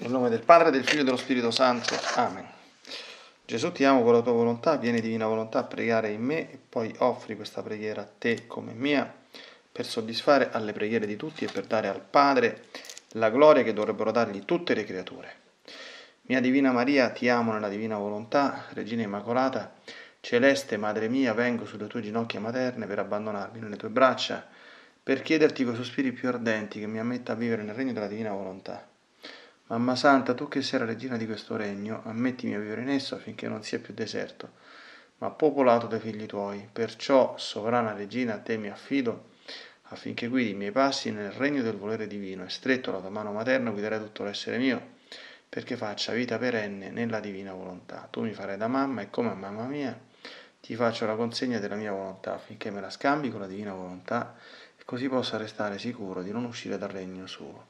Nel nome del Padre, del Figlio e dello Spirito Santo. Amen. Gesù ti amo con la tua volontà, vieni divina volontà a pregare in me e poi offri questa preghiera a te come mia per soddisfare alle preghiere di tutti e per dare al Padre la gloria che dovrebbero dargli tutte le creature. Mia Divina Maria, ti amo nella divina volontà, Regina Immacolata, celeste Madre mia, vengo sulle tue ginocchia materne per abbandonarmi nelle tue braccia, per chiederti coi sospiri più ardenti che mi ammetta a vivere nel regno della divina volontà. Mamma Santa, tu che sei la regina di questo regno, ammettimi a vivere in esso affinché non sia più deserto, ma popolato dai figli tuoi. Perciò, sovrana regina, a te mi affido, affinché guidi i miei passi nel regno del volere divino, e stretto la tua mano materna guiderai tutto l'essere mio, perché faccia vita perenne nella divina volontà. Tu mi farai da mamma e come mamma mia ti faccio la consegna della mia volontà, affinché me la scambi con la divina volontà, e così possa restare sicuro di non uscire dal regno suo.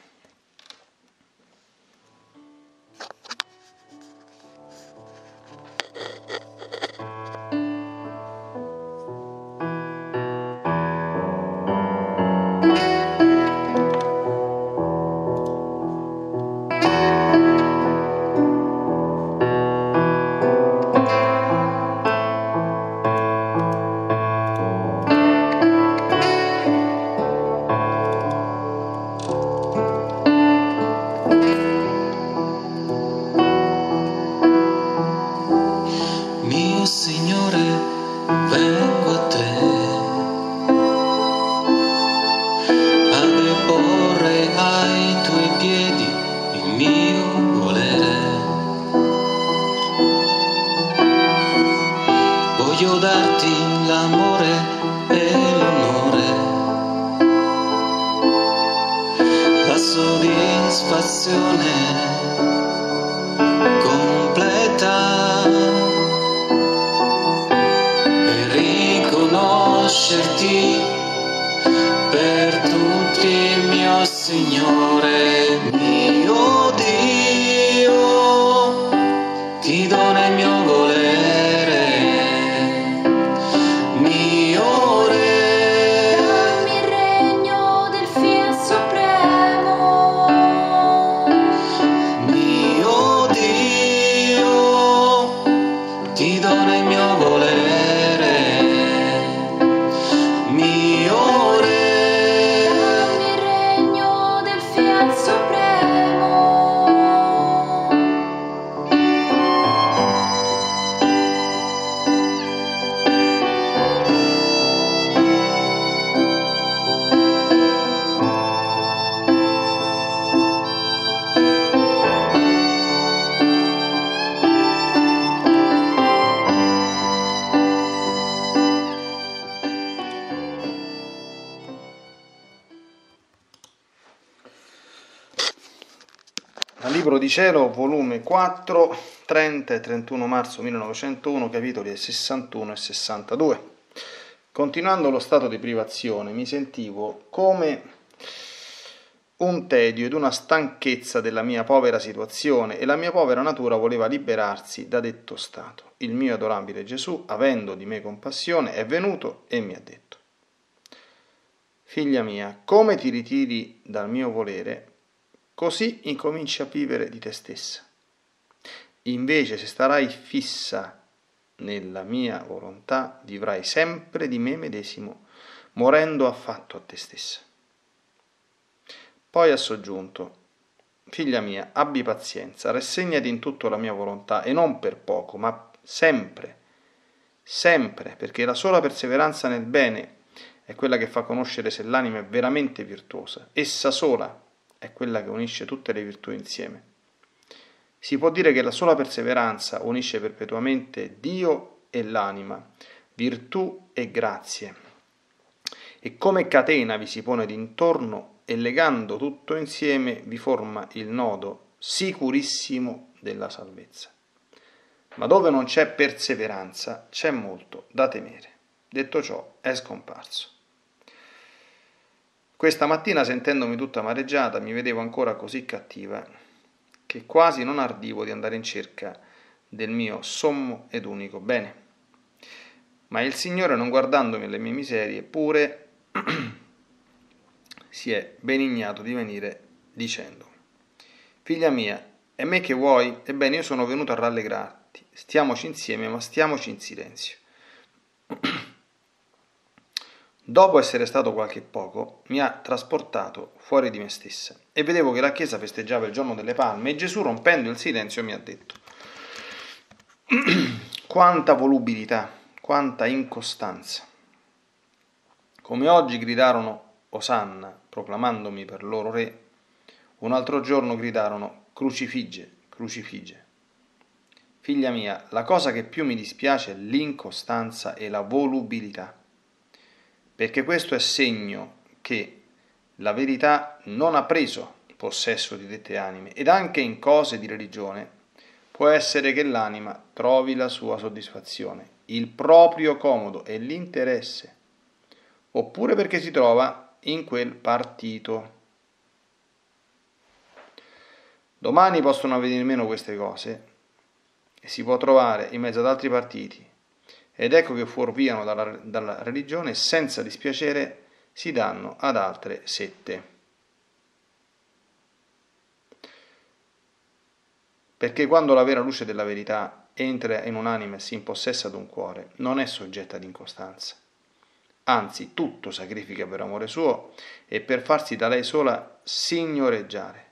Cielo, volume 4, 30 e 31 marzo 1901, capitoli 61 e 62. Continuando lo stato di privazione, mi sentivo come un tedio ed una stanchezza della mia povera situazione e la mia povera natura voleva liberarsi da detto stato. Il mio adorabile Gesù, avendo di me compassione, è venuto e mi ha detto, Figlia mia, come ti ritiri dal mio volere, così incominci a vivere di te stessa. Invece, se starai fissa nella mia volontà, vivrai sempre di me medesimo, morendo affatto a te stessa. Poi ha soggiunto, Figlia mia, abbi pazienza, rassegnati in tutto alla mia volontà, e non per poco, ma sempre, sempre, perché la sola perseveranza nel bene è quella che fa conoscere se l'anima è veramente virtuosa. Essa sola è quella che unisce tutte le virtù insieme. Si può dire che la sola perseveranza unisce perpetuamente Dio e l'anima, virtù e grazie, e come catena vi si pone d'intorno e legando tutto insieme vi forma il nodo sicurissimo della salvezza. Ma dove non c'è perseveranza c'è molto da temere. Detto ciò, è scomparso. Questa mattina, sentendomi tutta amareggiata, mi vedevo ancora così cattiva che quasi non ardivo di andare in cerca del mio sommo ed unico bene. Ma il Signore, non guardandomi le mie miserie, pure si è benignato di venire dicendo, Figlia mia, è me che vuoi? Ebbene, io sono venuto a rallegrarti. Stiamoci insieme, ma stiamoci in silenzio. Dopo essere stato qualche poco, mi ha trasportato fuori di me stessa e vedevo che la chiesa festeggiava il giorno delle palme e Gesù, rompendo il silenzio, mi ha detto, quanta volubilità, quanta incostanza. Come oggi gridarono Osanna, proclamandomi per loro re, un altro giorno gridarono Crucifigge, crucifigge. Figlia mia, la cosa che più mi dispiace è l'incostanza e la volubilità perché questo è segno che la verità non ha preso possesso di dette anime ed anche in cose di religione può essere che l'anima trovi la sua soddisfazione, il proprio comodo e l'interesse, oppure perché si trova in quel partito. Domani possono venire meno queste cose e si può trovare in mezzo ad altri partiti ed ecco che fuorviano dalla, dalla religione senza dispiacere si danno ad altre sette. Perché quando la vera luce della verità entra in un'anima e si impossessa d'un cuore, non è soggetta ad incostanza. Anzi, tutto sacrifica per amore suo e per farsi da lei sola signoreggiare,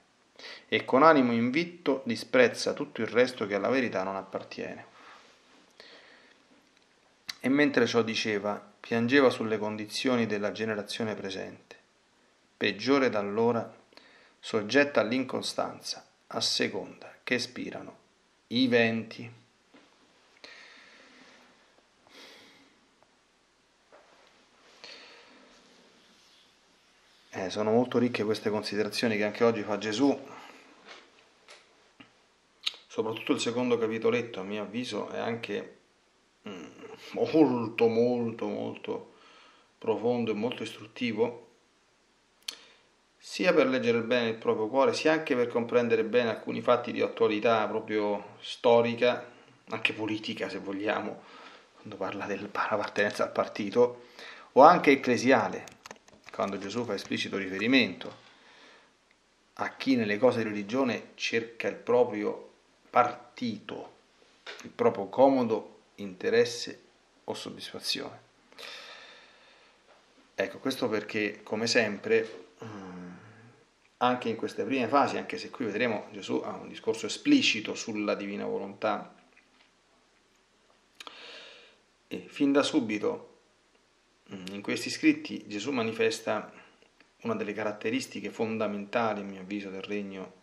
e con animo invitto disprezza tutto il resto che alla verità non appartiene. E mentre ciò diceva, piangeva sulle condizioni della generazione presente, peggiore d'allora, soggetta all'incostanza, a seconda che spirano i venti. Eh, sono molto ricche queste considerazioni che anche oggi fa Gesù, soprattutto il secondo capitoletto, a mio avviso, è anche molto molto molto profondo e molto istruttivo sia per leggere bene il proprio cuore sia anche per comprendere bene alcuni fatti di attualità proprio storica anche politica se vogliamo quando parla dell'appartenenza al partito o anche ecclesiale quando Gesù fa esplicito riferimento a chi nelle cose di religione cerca il proprio partito il proprio comodo interesse o soddisfazione. Ecco, questo perché, come sempre, mm, anche in queste prime fasi, anche se qui vedremo Gesù ha un discorso esplicito sulla divina volontà, e fin da subito mm, in questi scritti Gesù manifesta una delle caratteristiche fondamentali, a mio avviso, del regno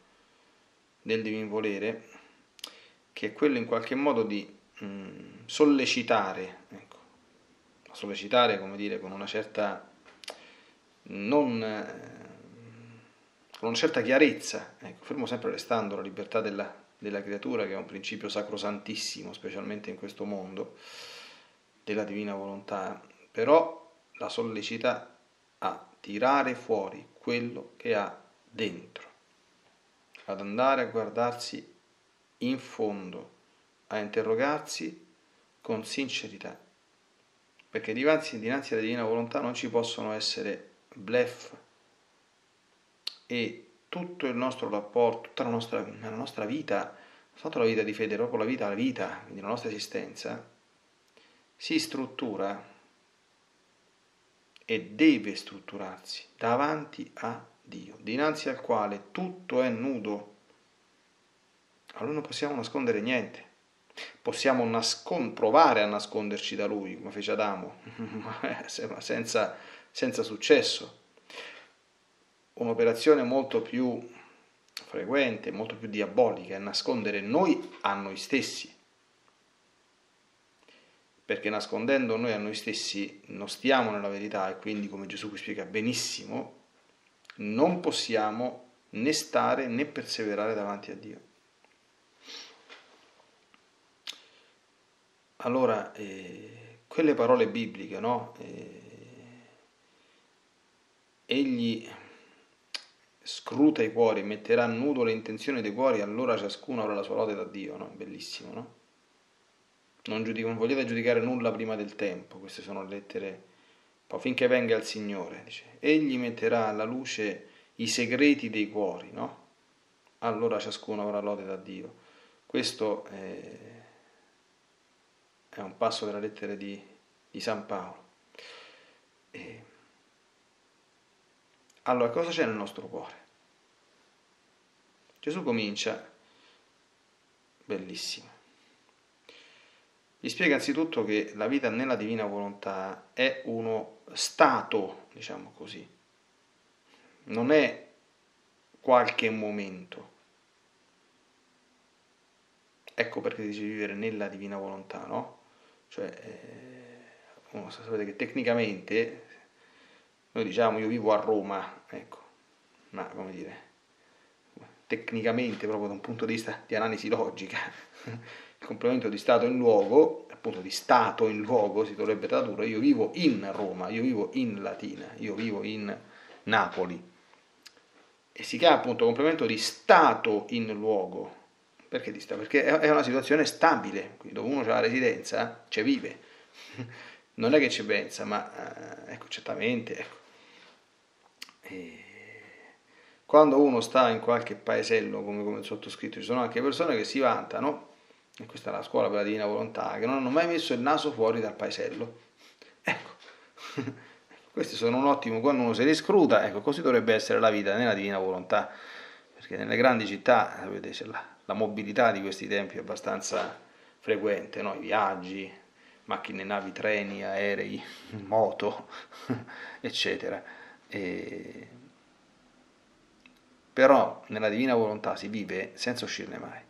del divin volere, che è quello in qualche modo di Mm, sollecitare, ecco, sollecitare come dire con una certa non con una certa chiarezza, ecco, fermo sempre restando la libertà della, della creatura che è un principio sacrosantissimo, specialmente in questo mondo, della divina volontà, però la sollecita a tirare fuori quello che ha dentro, ad andare a guardarsi in fondo a interrogarsi con sincerità, perché dinanzi, dinanzi alla divina volontà non ci possono essere blef e tutto il nostro rapporto, tutta la nostra, la nostra vita, non soltanto la vita di fede, proprio la vita, la vita, quindi la nostra esistenza, si struttura e deve strutturarsi davanti a Dio, dinanzi al quale tutto è nudo. Allora non possiamo nascondere niente. Possiamo nascon- provare a nasconderci da lui, come fece Adamo, ma senza, senza successo. Un'operazione molto più frequente, molto più diabolica è nascondere noi a noi stessi. Perché nascondendo noi a noi stessi non stiamo nella verità e quindi, come Gesù qui spiega benissimo, non possiamo né stare né perseverare davanti a Dio. Allora eh, quelle parole bibliche, no? Eh, egli scruta i cuori, metterà a nudo le intenzioni dei cuori, allora ciascuno avrà la sua lode da Dio, no? Bellissimo, no? Non, giudico, non vogliate giudicare nulla prima del tempo, queste sono lettere, poi finché venga il Signore, dice, egli metterà alla luce i segreti dei cuori, no? Allora ciascuno avrà lode da Dio. Questo è, è un passo della lettera di, di San Paolo. E, allora, cosa c'è nel nostro cuore? Gesù comincia, bellissimo, gli spiega anzitutto che la vita nella divina volontà è uno stato, diciamo così, non è qualche momento. Ecco perché dice vivere nella divina volontà, no? Cioè, eh, sapete che tecnicamente noi diciamo io vivo a Roma, ecco, ma come dire, tecnicamente proprio da un punto di vista di analisi logica, il complemento di stato in luogo, appunto di stato in luogo si dovrebbe tradurre, io vivo in Roma, io vivo in Latina, io vivo in Napoli. E si chiama appunto complemento di stato in luogo. Perché di stato? Perché è una situazione stabile, quindi dove uno ha la residenza, ci vive. Non è che ci pensa, ma eh, ecco, certamente, ecco, e quando uno sta in qualche paesello come, come il sottoscritto, ci sono anche persone che si vantano, e questa è la scuola per la divina volontà, che non hanno mai messo il naso fuori dal paesello. Ecco, questi sono un ottimo, quando uno si riscruta, ecco, così dovrebbe essere la vita nella divina volontà, perché nelle grandi città, sapete, la, la mobilità di questi tempi è abbastanza frequente, no? i viaggi, macchine, navi, treni, aerei, moto, eccetera e... Però nella divina volontà si vive senza uscirne mai.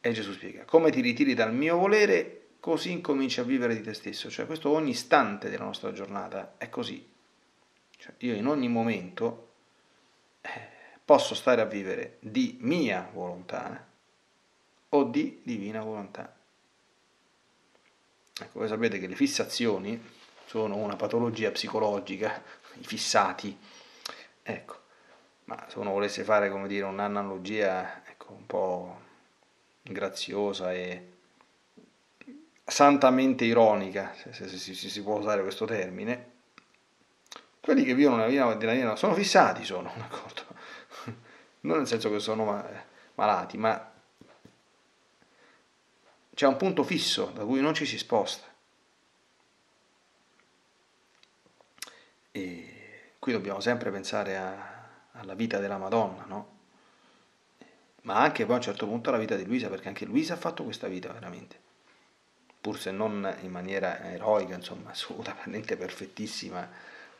E Gesù spiega, come ti ritiri dal mio volere, così incominci a vivere di te stesso. Cioè questo ogni istante della nostra giornata è così. Cioè, io in ogni momento eh, posso stare a vivere di mia volontà o di divina volontà. Ecco, voi sapete che le fissazioni sono una patologia psicologica i fissati. Ecco, ma se uno volesse fare, come dire, un'analogia ecco, un po' graziosa e santamente ironica, se, se, se, se si può usare questo termine, quelli che vivono nella vita sono fissati, sono, d'accordo? Non nel senso che sono malati, ma c'è un punto fisso da cui non ci si sposta. E qui dobbiamo sempre pensare a, alla vita della Madonna, no? Ma anche poi a un certo punto alla vita di Luisa, perché anche Luisa ha fatto questa vita veramente. Pur se non in maniera eroica, insomma, assolutamente perfettissima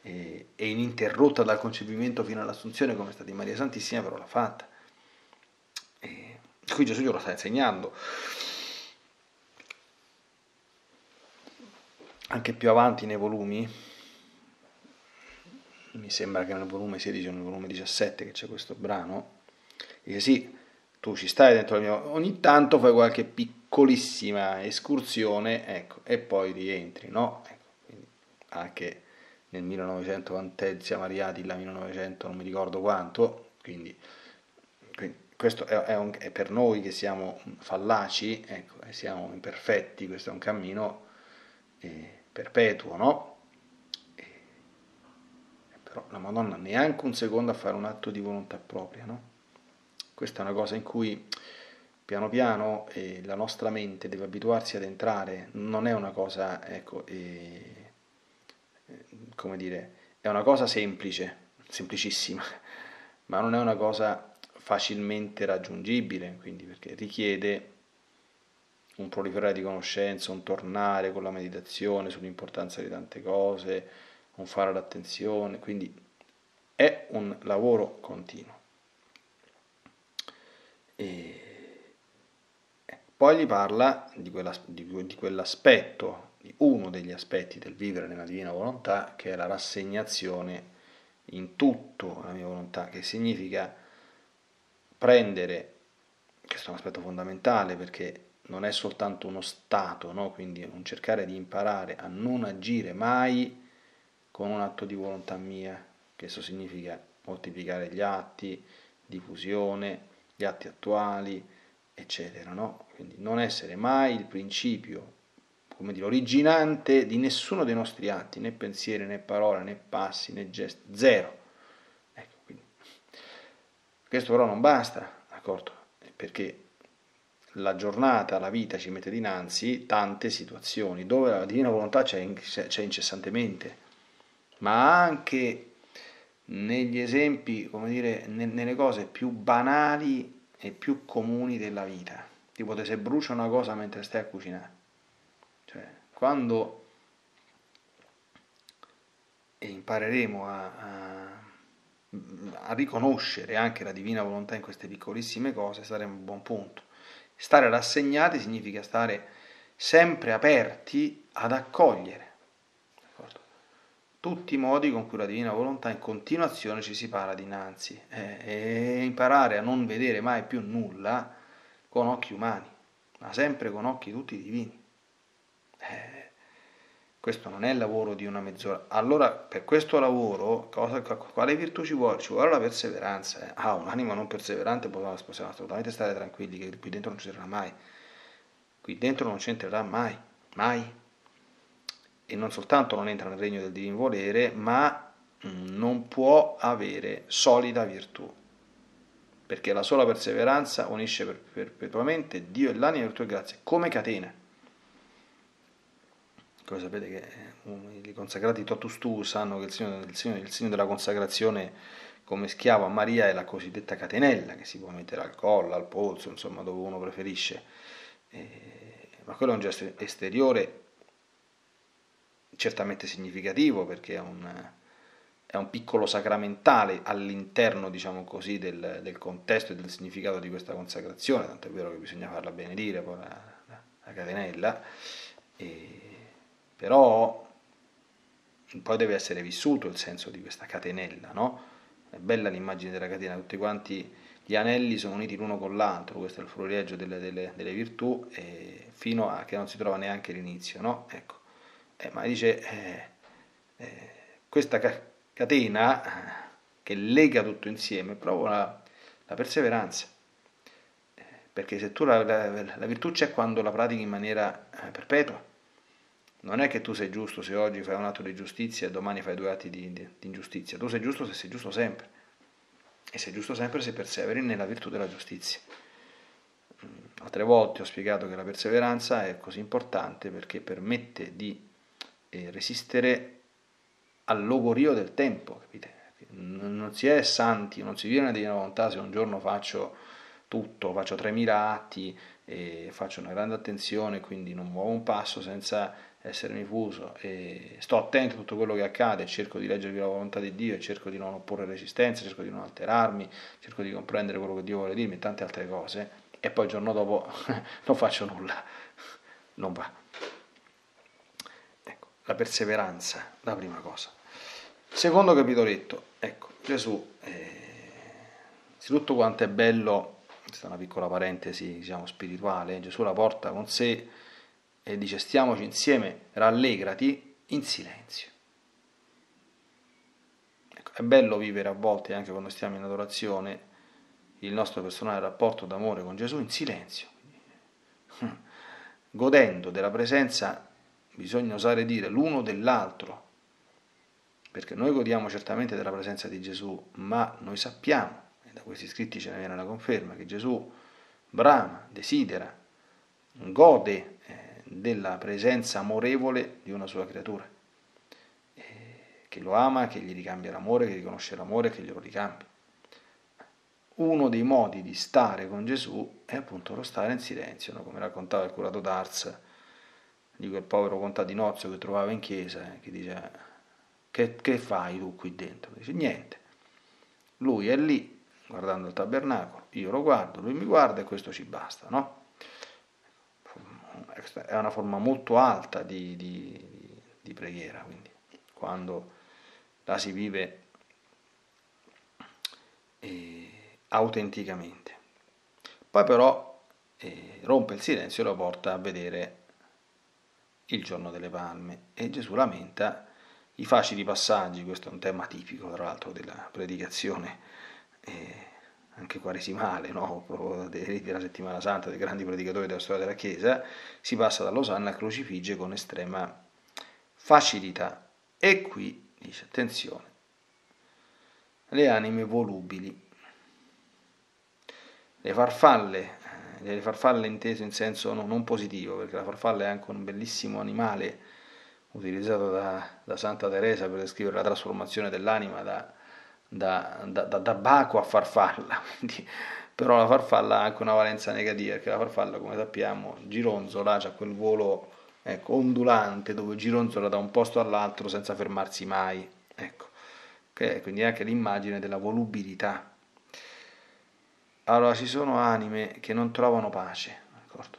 e, ininterrotta dal concepimento fino all'assunzione come è stata in Maria Santissima, però l'ha fatta. E qui Gesù glielo sta insegnando. Anche più avanti nei volumi, mi sembra che nel volume 16 o nel volume 17 che c'è questo brano, dice sì, tu ci stai dentro il mio, ogni tanto fai qualche piccolissima escursione, ecco, e poi rientri, no? Ecco, anche nel 1900 Antezia Mariati, la 1900 non mi ricordo quanto, quindi, quindi questo è, è, un, è, per noi che siamo fallaci, ecco, e siamo imperfetti, questo è un cammino eh, perpetuo, no? però la Madonna neanche un secondo a fare un atto di volontà propria, no? Questa è una cosa in cui piano piano eh, la nostra mente deve abituarsi ad entrare, non è una cosa, ecco, eh, come dire, è una cosa semplice, semplicissima, ma non è una cosa facilmente raggiungibile, quindi perché richiede un proliferare di conoscenza, un tornare con la meditazione sull'importanza di tante cose, non fare l'attenzione, quindi è un lavoro continuo. E poi gli parla di, quella, di, di quell'aspetto, uno degli aspetti del vivere nella divina volontà, che è la rassegnazione in tutto alla mia volontà, che significa prendere, questo è un aspetto fondamentale perché non è soltanto uno stato, no? quindi un cercare di imparare a non agire mai con un atto di volontà mia, eso significa moltiplicare gli atti, diffusione, gli atti attuali, eccetera. No? Quindi non essere mai il principio, come dire, originante di nessuno dei nostri atti, né pensieri, né parole, né passi, né gesti, zero. Ecco, quindi. Questo però non basta, d'accordo? Perché la giornata, la vita ci mette dinanzi tante situazioni dove la divina volontà c'è, c'è incessantemente, ma anche negli esempi, come dire, nelle cose più banali e più comuni della vita. Tipo te se brucia una cosa mentre stai a cucinare. Quando impareremo a, a, a riconoscere anche la divina volontà in queste piccolissime cose, saremo a buon punto. Stare rassegnati significa stare sempre aperti ad accogliere tutti i modi con cui la divina volontà in continuazione ci si para dinanzi eh, e imparare a non vedere mai più nulla con occhi umani, ma sempre con occhi tutti divini. Eh, questo non è il lavoro di una mezz'ora. Allora, per questo lavoro, cosa, quale virtù ci vuole? Ci vuole la perseveranza. Eh. Ah, un'anima non perseverante possiamo assolutamente stare tranquilli che qui dentro non ci sarà mai. Qui dentro non ci entrerà mai, mai e non soltanto non entra nel regno del divino volere, ma mm, non può avere solida virtù, perché la sola perseveranza unisce perpetuamente Dio e l'anima, e grazia, come catena. Come sapete che eh, i consacrati totus tu sanno che il segno, il, segno, il segno della consacrazione come schiavo a Maria è la cosiddetta catenella che si può mettere al collo, al polso, insomma dove uno preferisce. Eh, ma quello è un gesto esteriore certamente significativo perché è un, è un piccolo sacramentale all'interno, diciamo così, del, del, contesto e del significato di questa consacrazione, tanto è vero che bisogna farla benedire poi la, la, la catenella, e, però poi deve essere vissuto il senso di questa catenella, no? È bella l'immagine della catena, tutti quanti gli anelli sono uniti l'uno con l'altro, questo è il florileggio delle, delle, delle virtù, fino a che non si trova neanche l'inizio, no? Ecco eh, ma dice, eh, eh, questa catena che lega tutto insieme è proprio la, la perseveranza. Eh, perché se tu la, la, la, virtù c'è quando la pratichi in maniera eh, perpetua. Non è che tu sei giusto se oggi fai un atto di giustizia e domani fai due atti di, di, di ingiustizia. Tu sei giusto se sei giusto sempre. E sei giusto sempre se perseveri nella virtù della giustizia. Mm, altre volte ho spiegato che la perseveranza è così importante perché permette di eh, resistere al logorio del tempo, capite? Non si è santi, non si viene una volontà se un giorno faccio tutto, faccio 3.000 atti e faccio una grande attenzione, quindi non muovo un passo senza essermi fuso e sto attento a tutto quello che accade, cerco di leggervi la volontà di Dio cerco di non opporre resistenza, cerco di non alterarmi, cerco di comprendere quello che Dio vuole dirmi e tante altre cose e poi il giorno dopo non faccio nulla, non va la perseveranza, la prima cosa. Secondo capitoletto, ecco, Gesù, eh, tutto quanto è bello, questa è una piccola parentesi diciamo, spirituale, Gesù la porta con sé e dice stiamoci insieme, rallegrati in silenzio. Ecco, è bello vivere a volte, anche quando stiamo in adorazione, il nostro personale rapporto d'amore con Gesù in silenzio, godendo della presenza bisogna osare dire l'uno dell'altro, perché noi godiamo certamente della presenza di Gesù, ma noi sappiamo, e da questi scritti ce ne viene la conferma, che Gesù brama, desidera, gode della presenza amorevole di una sua creatura, che lo ama, che gli ricambia l'amore, che riconosce l'amore, che glielo ricambia. Uno dei modi di stare con Gesù è appunto lo stare in silenzio, no? come raccontava il curato d'Ars di quel povero contadinozzo che trovava in chiesa, eh, che dice, che, che fai tu qui dentro? Dice, niente. Lui è lì, guardando il tabernacolo, io lo guardo, lui mi guarda e questo ci basta, no? È una forma molto alta di, di, di preghiera, quindi, quando la si vive eh, autenticamente. Poi però e rompe il silenzio e lo porta a vedere il giorno delle palme e Gesù lamenta i facili passaggi, questo è un tema tipico tra l'altro della predicazione eh, anche quaresimale, no? della settimana santa, dei grandi predicatori della storia della Chiesa, si passa dall'Osanna al crocifigge con estrema facilità. E qui dice, attenzione, le anime volubili, le farfalle, eh, le farfalle intese in senso non positivo, perché la farfalla è anche un bellissimo animale utilizzato da, da Santa Teresa per descrivere la trasformazione dell'anima da, da, da, da baco a farfalla, quindi, però la farfalla ha anche una valenza negativa, perché la farfalla, come sappiamo, gironzola, ha quel volo ecco, ondulante dove gironzola da un posto all'altro senza fermarsi mai, ecco, che quindi anche l'immagine della volubilità. Allora ci sono anime che non trovano pace, d'accordo?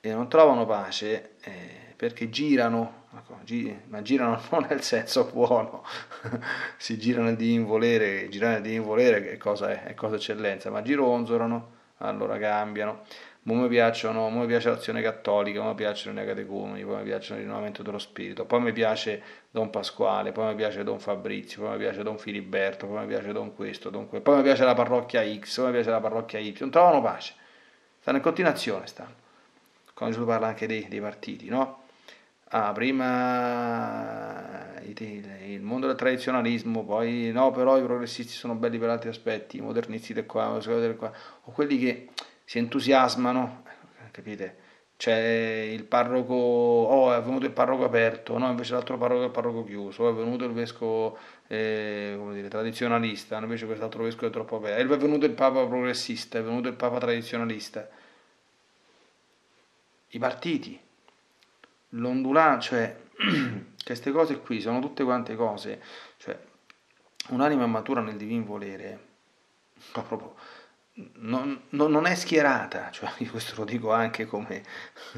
E non trovano pace eh, perché girano Ecco, ma girano non nel senso buono, si girano di involere, girare di involere che cosa è? È cosa eccellenza, ma gironzolano, allora cambiano. Poi mi, piacciono, mi piace l'azione cattolica, mi piacciono i catecumeni, poi mi piacciono il rinnovamento dello spirito, poi mi piace Don Pasquale, poi mi piace Don Fabrizio, poi mi piace Don Filiberto, poi mi piace Don questo, Don quello, poi mi piace la parrocchia X, poi mi piace la parrocchia Y, non trovano pace, stanno in continuazione, stanno. Quando Gesù parla anche dei, dei partiti, no? Ah, prima il mondo del tradizionalismo, poi no, però i progressisti sono belli per altri aspetti, i modernisti del qua, del qua, o quelli che si entusiasmano, capite? C'è il parroco, oh è venuto il parroco aperto, no invece l'altro parroco è il parroco chiuso, è venuto il vescovo eh, come dire, tradizionalista, invece quest'altro vescovo è troppo aperto, è venuto il papa progressista, è venuto il papa tradizionalista. I partiti, l'ondulare, cioè queste cose qui sono tutte quante cose, cioè un'anima matura nel divin volere, proprio, non, non, non, è schierata, cioè io questo lo dico anche come,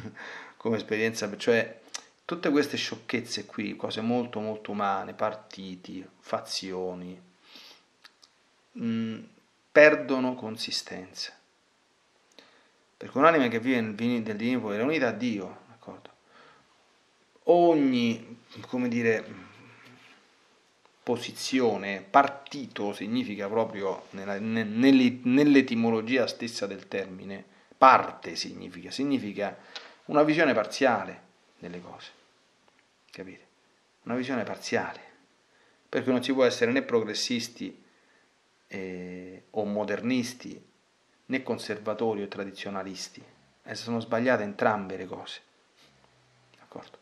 come esperienza, cioè tutte queste sciocchezze qui, cose molto molto umane, partiti, fazioni, mh, mm, perdono consistenza. Perché un'anima che vive nel divino volere è unita a Dio, ogni, come dire, posizione, partito significa proprio nella, nell'etimologia stessa del termine, parte significa, significa una visione parziale delle cose, capite? Una visione parziale, perché non si può essere né progressisti eh, o modernisti né conservatori o tradizionalisti, eh, sono sbagliate entrambe le cose, d'accordo?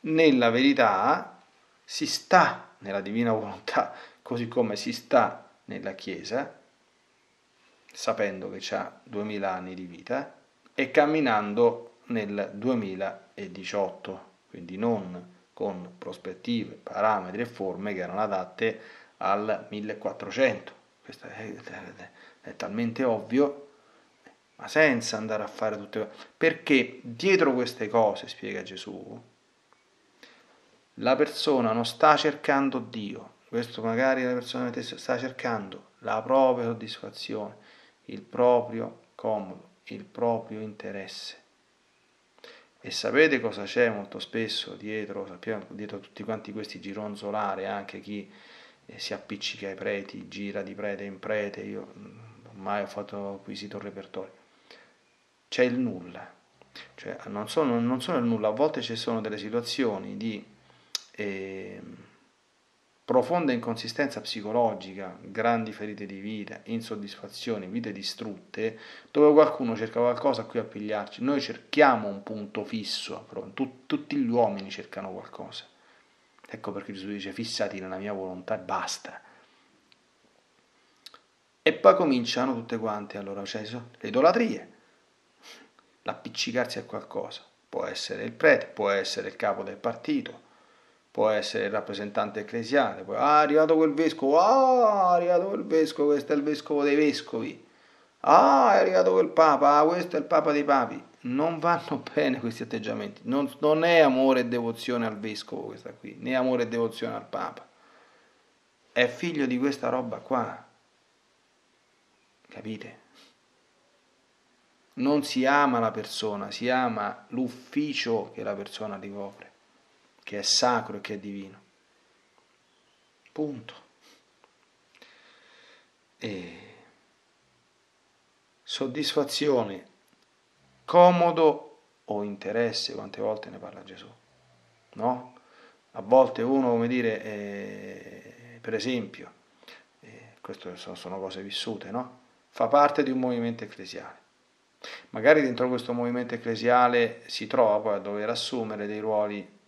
Nella verità si sta nella divina volontà, così come si sta nella Chiesa, sapendo che ha duemila anni di vita, e camminando nel 2018, quindi non con prospettive, parametri e forme che erano adatte al 1400. Questo è, è, talmente ovvio, ma senza andare a fare tutte cose. Perché dietro queste cose, spiega Gesù, la persona non sta cercando Dio, questo magari la persona sta cercando la propria soddisfazione, il proprio comodo, il proprio interesse. E sapete cosa c'è molto spesso dietro, sappiamo, dietro tutti quanti questi gironzolari, anche chi eh, si appiccica ai preti, gira di prete in prete, io mai ho fatto acquisito il repertorio. C'è il nulla, cioè non sono, non sono il nulla, a volte ci sono delle situazioni di eh, profonda inconsistenza psicologica, grandi ferite di vita, insoddisfazioni, vite distrutte, dove qualcuno cerca qualcosa a cui appigliarci. Noi cerchiamo un punto fisso, Tut, tutti gli uomini cercano qualcosa. Ecco perché Gesù dice fissati nella mia volontà e basta. E poi cominciano tutte quante, allora, cioè, le idolatrie, l'appiccicarsi a qualcosa. Può essere il prete, può essere il capo del partito, può essere il rappresentante ecclesiale, poi ah, è arrivato quel vescovo, ah, è arrivato quel vescovo, questo è il vescovo dei vescovi, ah, è arrivato quel papa, ah, questo è il papa dei papi. Non vanno bene questi atteggiamenti, non, non è amore e devozione al vescovo questa qui, né amore e devozione al papa. È figlio di questa roba qua. Capite? Non si ama la persona, si ama l'ufficio che la persona ricopre, che è sacro e che è divino. Punto. E soddisfazione, comodo o interesse, quante volte ne parla Gesù? No? A volte uno, come dire, eh, per esempio, eh, queste sono, sono cose vissute, no? Fa parte di un movimento ecclesiale. Magari dentro questo movimento ecclesiale si trova poi a dover assumere dei ruoli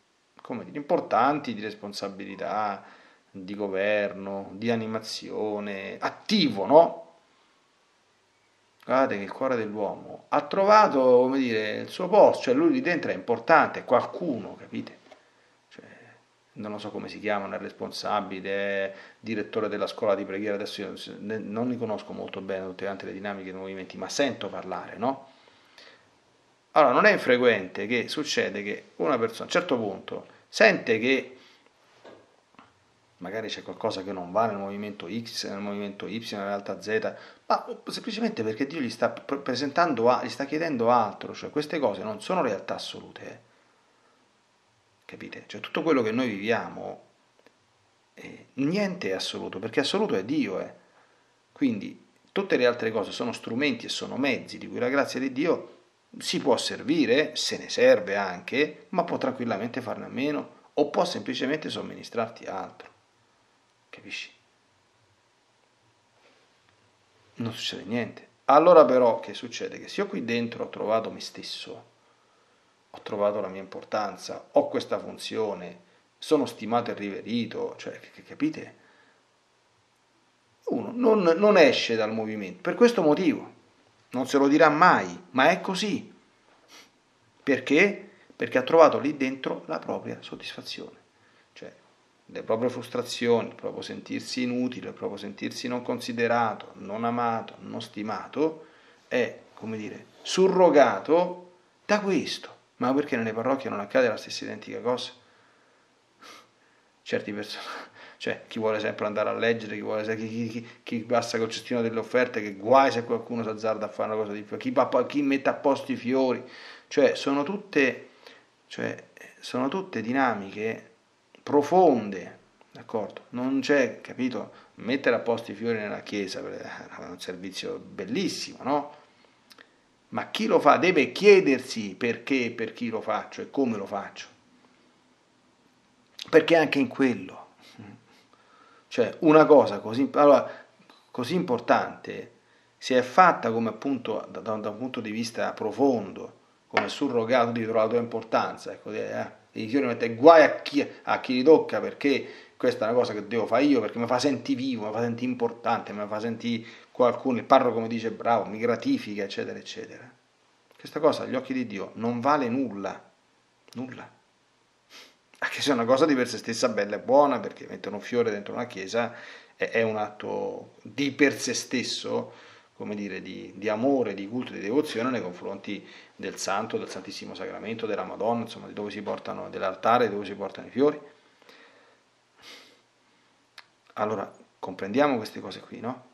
come dire, importanti di responsabilità, di governo, di animazione, attivo, no? Guardate che il cuore dell'uomo ha trovato, come dire, il suo posto, cioè lui lì dentro è importante, è qualcuno, capite? Cioè, non lo so come si chiamano, è responsabile, è direttore della scuola di preghiera, adesso io non li conosco molto bene tutte le dinamiche dei movimenti, ma sento parlare, no? Allora, non è infrequente che succede che una persona a un certo punto sente che magari c'è qualcosa che non va nel movimento X, nel movimento Y, nella realtà Z, ma semplicemente perché Dio gli sta presentando, gli sta chiedendo altro, cioè queste cose non sono realtà assolute, eh. capite? Cioè tutto quello che noi viviamo, eh, niente è assoluto, perché assoluto è Dio, eh. quindi tutte le altre cose sono strumenti e sono mezzi di cui la grazia di Dio si può servire, se ne serve anche, ma può tranquillamente farne a meno o può semplicemente somministrarti altro. Capisci? Non succede niente. Allora però che succede? Che se io qui dentro ho trovato me stesso, ho trovato la mia importanza, ho questa funzione, sono stimato e riverito, cioè, capite? Uno non, non esce dal movimento per questo motivo, non se lo dirà mai, ma è così. Perché? Perché ha trovato lì dentro la propria soddisfazione le proprie frustrazioni, il proprio sentirsi inutile, il proprio sentirsi non considerato, non amato, non stimato, è, come dire, surrogato da questo. Ma perché nelle parrocchie non accade la stessa identica cosa? Certi personaggi, cioè chi vuole sempre andare a leggere, chi, vuole, chi, chi, chi passa col cestino delle offerte, che guai se qualcuno si azzarda a fare una cosa di più, chi, chi mette a posto i fiori, cioè sono tutte, cioè, sono tutte dinamiche profonde, d'accordo? Non c'è, capito? Mettere a posto i fiori nella chiesa è un servizio bellissimo, no? Ma chi lo fa deve chiedersi perché e per chi lo faccio e come lo faccio. Perché anche in quello, cioè una cosa così, allora, così importante, se è fatta come appunto da, da, un punto di vista profondo, come surrogato dietro la tua importanza, ecco, eh, mette guai a chi, a chi li tocca perché questa è una cosa che devo fare io perché mi fa sentire vivo, mi fa sentire importante, mi fa sentire qualcuno, il parroco mi dice bravo, mi gratifica, eccetera, eccetera. Questa cosa agli occhi di Dio non vale nulla, nulla. Anche se è una cosa di per sé stessa bella e buona, perché mettere un fiore dentro una chiesa è, è un atto di per sé stesso, come dire, di, di, amore, di culto, di devozione nei confronti del santo, del Santissimo Sacramento, della Madonna, insomma, di dove si portano, dell'altare, dove si portano i fiori. Allora, comprendiamo queste cose qui, no?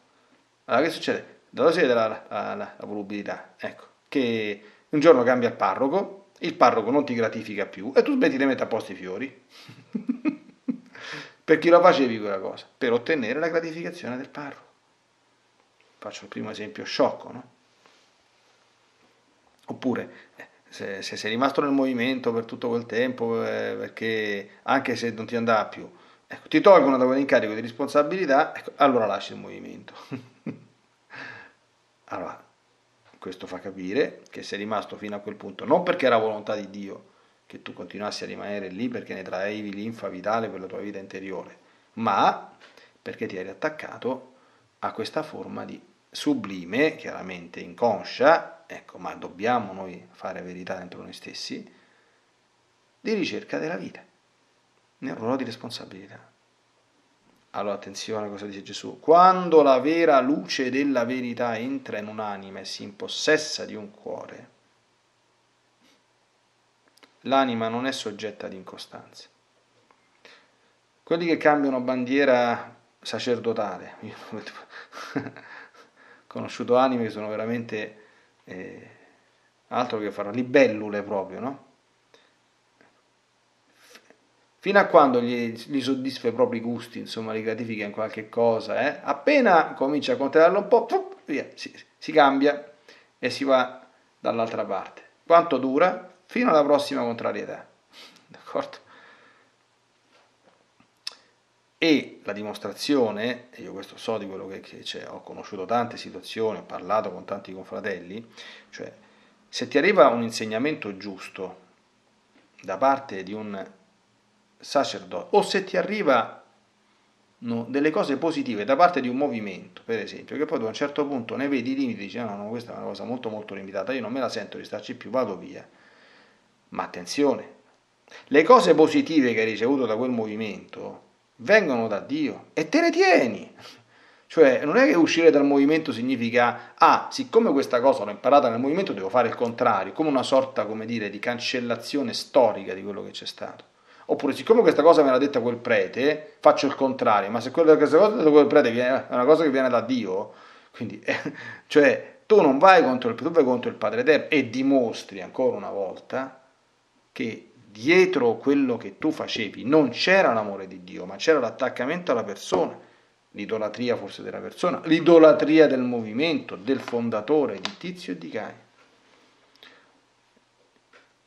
Allora, che succede? Da dove si vede la, la, la, la volubilità? Ecco, che un giorno cambia il parroco, il parroco non ti gratifica più e tu smetti di mettere a posto i fiori. per chi lo facevi quella cosa? Per ottenere la gratificazione del parroco. Faccio il primo esempio sciocco, no? Oppure eh, se, se, sei rimasto nel movimento per tutto quel tempo, eh, perché anche se non ti andava più, ecco, ti tolgono da quell'incarico di responsabilità, ecco, allora lasci il movimento. allora, questo fa capire che sei rimasto fino a quel punto, non perché era volontà di Dio che tu continuassi a rimanere lì perché ne traevi linfa vitale per la tua vita interiore, ma perché ti eri attaccato a questa forma di sublime, chiaramente inconscia, ecco, ma dobbiamo noi fare verità dentro noi stessi, di ricerca della vita, nel ruolo di responsabilità. Allora attenzione a cosa dice Gesù. Quando la vera luce della verità entra in un'anima e si impossessa di un cuore, l'anima non è soggetta ad incostanze. Quelli che cambiano bandiera sacerdotale, conosciuto anime che sono veramente eh, altro che farlo, libellule proprio, no? Fino a quando gli, gli soddisfa i propri gusti, insomma, li gratifica in qualche cosa, eh? appena comincia a controllarlo un po', pup, via, si, si cambia e si va dall'altra parte. Quanto dura? Fino alla prossima contrarietà. D'accordo? E la dimostrazione, e io questo so di quello che, che c'è, ho conosciuto tante situazioni, ho parlato con tanti confratelli, cioè se ti arriva un insegnamento giusto da parte di un sacerdote o se ti arriva no, delle cose positive da parte di un movimento, per esempio, che poi a un certo punto ne vedi i limiti dici no, no, questa è una cosa molto molto limitata, io non me la sento di starci più, vado via. Ma attenzione, le cose positive che hai ricevuto da quel movimento vengono da Dio e te le tieni. Cioè, non è che uscire dal movimento significa, ah, siccome questa cosa l'ho imparata nel movimento, devo fare il contrario, come una sorta, come dire, di cancellazione storica di quello che c'è stato. Oppure, siccome questa cosa me l'ha detta quel prete, faccio il contrario, ma se quella, questa cosa da quel prete è una cosa che viene da Dio, quindi, eh, cioè, tu non vai contro il, tu vai contro il Padre Eterno e dimostri ancora una volta che dietro quello che tu facevi non c'era l'amore di Dio, ma c'era l'attaccamento alla persona, l'idolatria forse della persona, l'idolatria del movimento, del fondatore di Tizio e di Caio.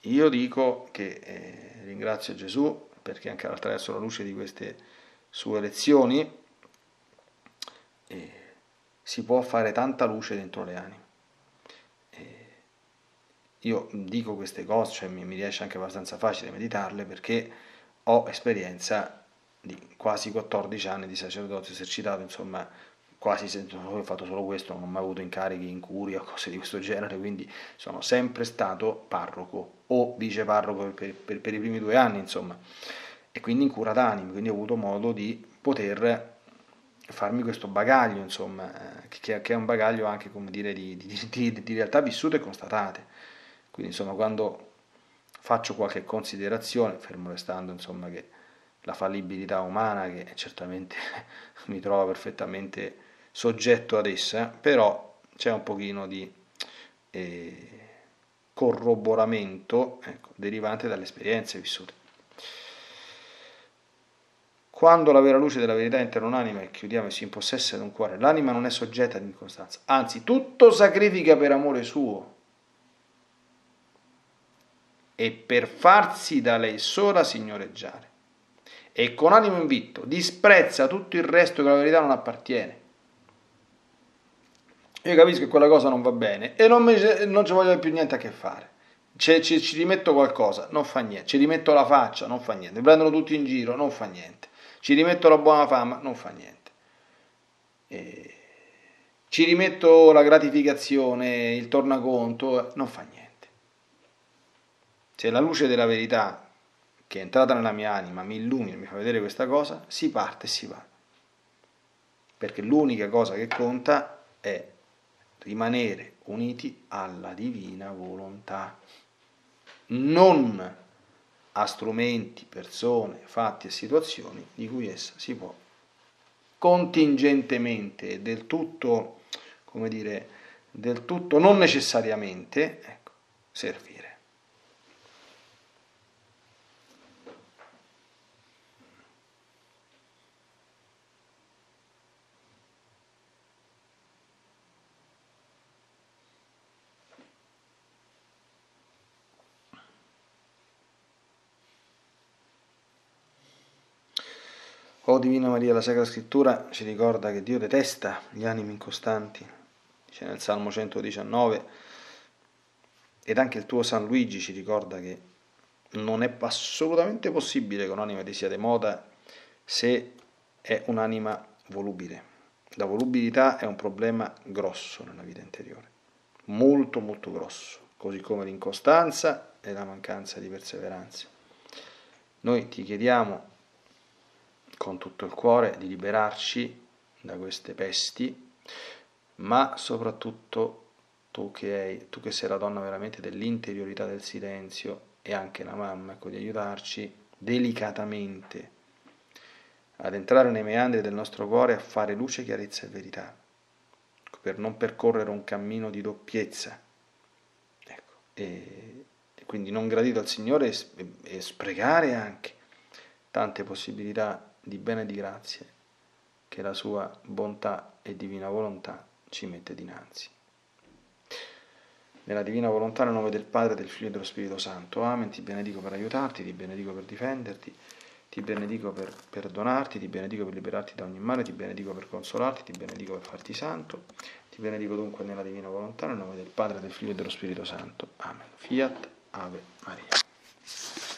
Io dico che eh, ringrazio Gesù perché anche attraverso la luce di queste sue lezioni eh, si può fare tanta luce dentro le anime. Io dico queste cose, cioè mi, mi riesce anche abbastanza facile meditarle perché ho esperienza di quasi 14 anni di sacerdozio esercitato, insomma, quasi ho fatto solo questo, non ho mai avuto incarichi in curia o cose di questo genere, quindi sono sempre stato parroco o viceparroco per, per, per i primi due anni, insomma, e quindi in cura d'animi, quindi ho avuto modo di poter farmi questo bagaglio, insomma, che, che è un bagaglio anche, come dire, di, di, di, di realtà vissute e constatate. Quindi insomma quando faccio qualche considerazione, fermo restando insomma che la fallibilità umana che certamente mi trova perfettamente soggetto ad essa, però c'è un pochino di eh, corroboramento ecco, derivante dalle esperienze vissute. Quando la vera luce della verità entra in un'anima e chiudiamo e si impossessa di un cuore, l'anima non è soggetta ad incostanza, anzi tutto sacrifica per amore suo, e per farsi da lei sola signoreggiare. E con animo invitto disprezza tutto il resto che la verità non appartiene. Io capisco che quella cosa non va bene e non, mi, non ci voglio più niente a che fare. Ci, ci, ci, rimetto qualcosa, non fa niente. Ci rimetto la faccia, non fa niente. Mi prendono tutti in giro, non fa niente. Ci rimetto la buona fama, non fa niente. E ci rimetto la gratificazione, il tornaconto, non fa niente. Se la luce della verità che è entrata nella mia anima mi illumina, mi fa vedere questa cosa, si parte e si va. Perché l'unica cosa che conta è rimanere uniti alla divina volontà, non a strumenti, persone, fatti e situazioni di cui essa si può contingentemente e del tutto, come dire, del tutto non necessariamente ecco, servire. O Divina Maria, la Sacra Scrittura ci ricorda che Dio detesta gli animi incostanti, dice nel Salmo 119, ed anche il tuo San Luigi ci ricorda che non è assolutamente possibile che un'anima ti sia demota se è un'anima volubile. La volubilità è un problema grosso nella vita interiore, molto molto grosso, così come l'incostanza e la mancanza di perseveranza. Noi ti chiediamo con tutto il cuore di liberarci da queste pesti, ma soprattutto tu che, hai, tu che sei la donna veramente dell'interiorità del silenzio e anche la mamma, ecco, di aiutarci delicatamente ad entrare nei meandri del nostro cuore a fare luce, chiarezza e verità, ecco, per non percorrere un cammino di doppiezza. Ecco. e, quindi non gradito al Signore e sprecare anche tante possibilità di bene e di grazie che la sua bontà e divina volontà ci mette dinanzi. Nella divina volontà, nel nome del Padre, del Figlio e dello Spirito Santo. Amen. Ti benedico per aiutarti, ti benedico per difenderti, ti benedico per perdonarti, ti benedico per liberarti da ogni male, ti benedico per consolarti, ti benedico per farti santo. Ti benedico dunque nella divina volontà, nel nome del Padre, del Figlio e dello Spirito Santo. Amen. Fiat Ave Maria.